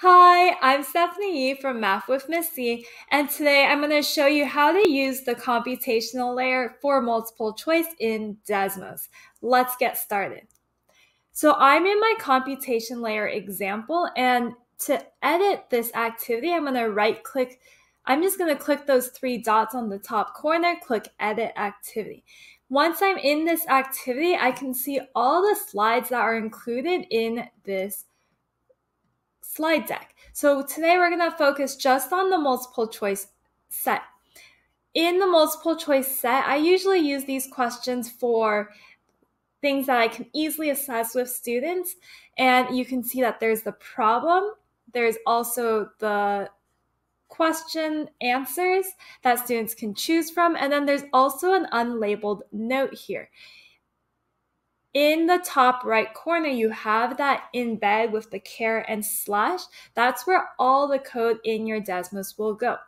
Hi, I'm Stephanie Yi from Math with Ms. Yi, and today I'm going to show you how to use the computational layer for multiple choice in Desmos. Let's get started. So I'm in my computation layer example, and to edit this activity, I'm going to right click. I'm just going to click those three dots on the top corner, click Edit Activity. Once I'm in this activity, I can see all the slides that are included in this slide deck. So today we're going to focus just on the multiple choice set. In the multiple choice set, I usually use these questions for things that I can easily assess with students. And you can see that there's the problem, there's also the question answers that students can choose from, and then there's also an unlabeled note here in the top right corner, you have that embed with the care and slash. That's where all the code in your Desmos will go.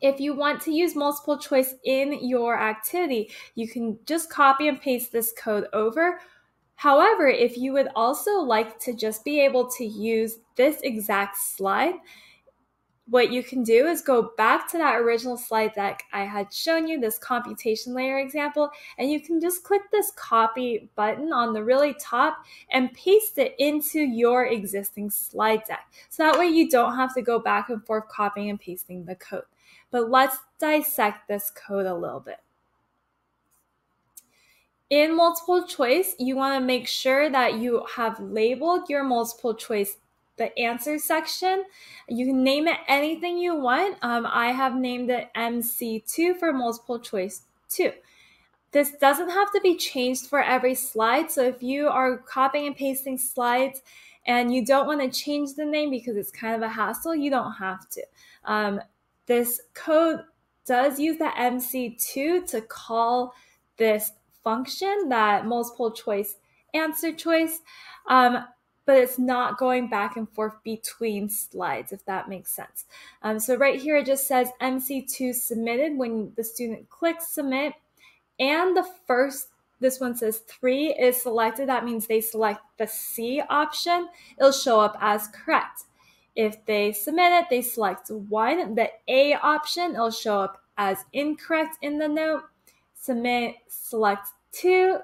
If you want to use multiple choice in your activity, you can just copy and paste this code over. However, if you would also like to just be able to use this exact slide, what you can do is go back to that original slide deck I had shown you, this computation layer example, and you can just click this copy button on the really top and paste it into your existing slide deck. So that way you don't have to go back and forth copying and pasting the code. But let's dissect this code a little bit. In multiple choice, you want to make sure that you have labeled your multiple choice the answer section. You can name it anything you want. Um, I have named it MC2 for multiple choice 2. This doesn't have to be changed for every slide. So if you are copying and pasting slides and you don't want to change the name because it's kind of a hassle, you don't have to. Um, this code does use the MC2 to call this function, that multiple choice answer choice. Um, but it's not going back and forth between slides, if that makes sense. Um, so right here, it just says MC2 submitted when the student clicks submit. And the first, this one says three is selected. That means they select the C option. It'll show up as correct. If they submit it, they select one, the A option, it'll show up as incorrect in the note. Submit, select two,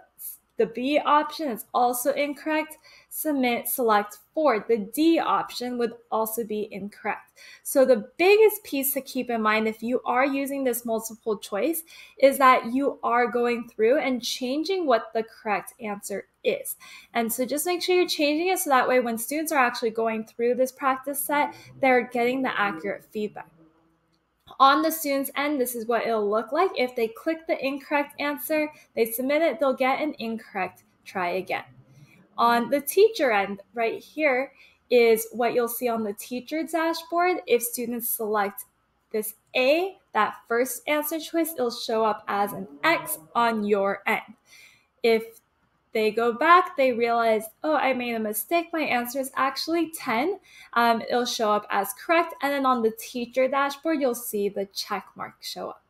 the B option is also incorrect. Submit, select four. The D option would also be incorrect. So the biggest piece to keep in mind if you are using this multiple choice is that you are going through and changing what the correct answer is. And so just make sure you're changing it so that way when students are actually going through this practice set, they're getting the accurate feedback. On the student's end, this is what it'll look like. If they click the incorrect answer, they submit it, they'll get an incorrect try again. On the teacher end, right here, is what you'll see on the teacher dashboard. If students select this A, that first answer choice, it'll show up as an X on your end. If they go back, they realize, oh, I made a mistake. My answer is actually 10. Um, it'll show up as correct. And then on the teacher dashboard, you'll see the check mark show up.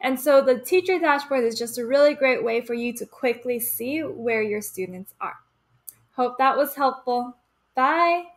And so the teacher dashboard is just a really great way for you to quickly see where your students are. Hope that was helpful. Bye.